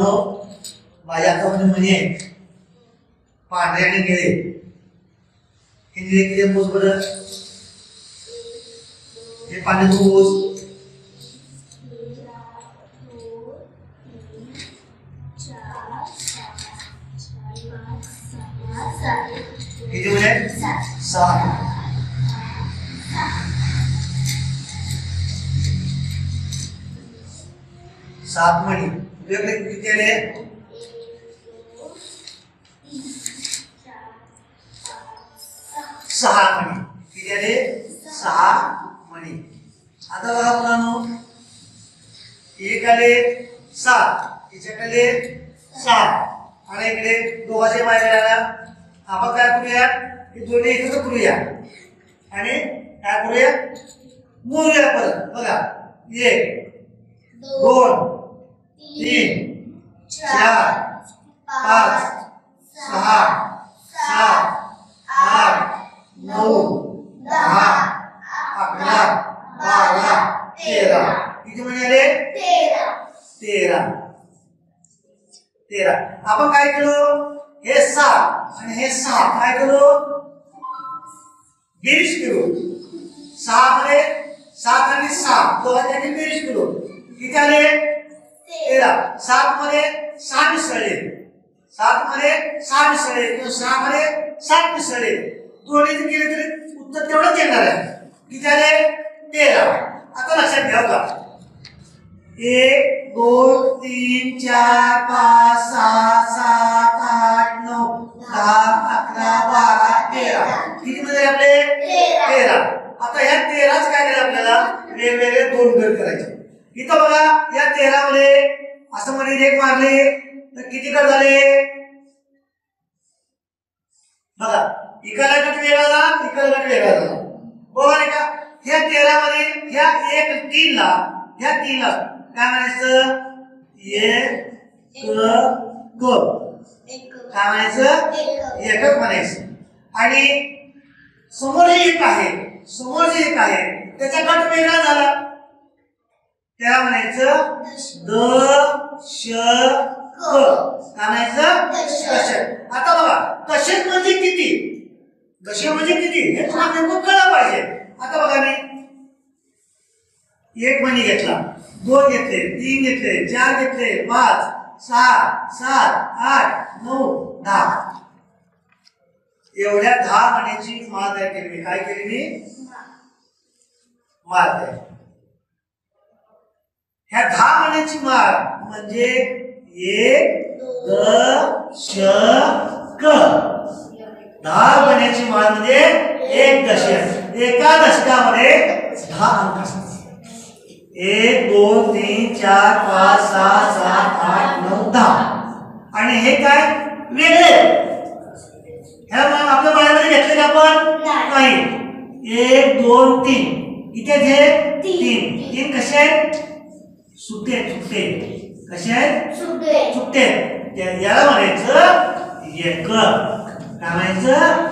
याच्यामध्ये माझ्या आहे. पांढरे आणि निळे हे निळे किती मोज बरं. हे पाण्याचं मोज किती म्हणजे सहा. सात मणी वेगळे किती आले सहा मणी. किती आले सहा मणी. आता बघा मुलांनो. एक आले सात हिच्याकडे सात. आणि इकडे दोघांचे पाहिजे आला आपण काय करूया? हे दोन्ही एकत्र करूया. आणि काय करूया? मोजूया परत. बघा. एक दोन तीन चार पाच सहा सात आठ नऊ दहा अकरा बारा तेरा. किती म्हणाले? तेरा. तेरा. आपण काय केलो? हे सात आणि हे सहा. काय केलो? बेरीज केलो. सहा मध्ये सात आणि सहा. दोघांच्या बेरीज केलो. किती आले? तेरा सात मध्ये सहा मिसळले सात मध्ये सहा मिसळले किंवा सहा मध्ये सात मिसळले दोन्ही केले तरी उत्तर तेवढंच येणार आहे. किती आले तेरा. आता लक्षात घ्या का एक दोन तीन चार पाच सहा सात आठ नऊ दहा अकरा बारा तेरा. किती मध्ये आपले? तेरा. आता ह्या तेराच काय केलं आपल्याला? वेगवेगळे दोन गट करायचे. इथं बघा या तेरा मध्ये असं म्हणजे एक मारले तर किती गट झाले? बघा इकडला गट वेगळा झाला इकडला गट वेगळा झाला बरोबर आहे का? ह्या तेरा मध्ये ह्या एक तीन ला ह्या तीन ला काय म्हणायचं? एक क काय म्हणायचं? एकक म्हणायचं. आणि समोर जे एक आहे समोर जे एक आहे त्याचा गट वेगळा झाला. त्याला म्हणायचं द श क. काय म्हणायचं? आता बघा दशक म्हणजे किती? दशक म्हणजे किती? हे तुम्हाला नेमकं कळलं पाहिजे. आता बघा मी एक मणी घेतला. दोन घेतले तीन घेतले चार घेतले पाच सहा सात आठ नऊ दहा. एवढ्या दहा मण्याची माळ तयार केली मी. काय केली मी? माळ. तयार. ह्या दहा मण्याची माळ म्हणजे एक द श क. दहा मण्याची माळ म्हणजे एक दशक. एका दशकामध्ये दहा अंक असतात. एक दोन तीन चार पाच सहा सात आठ नऊ दहा. आणि हे काय? वेगळे. ह्या आपल्या बाळामध्ये घेतले का आपण? नाही. एक दोन तीन. इथे जे तीन. तीन. तीन कसे आहेत? सुट्टे सुट्टे कसे आहेत? सुट्टे त्या- याला म्हणायचं एक. काय म्हणायचं